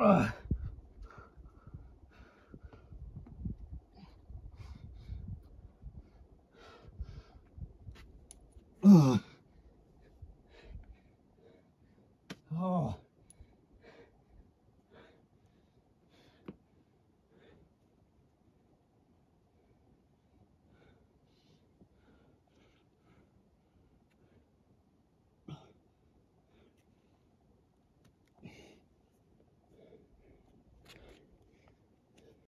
Uh. Ugh. Oh.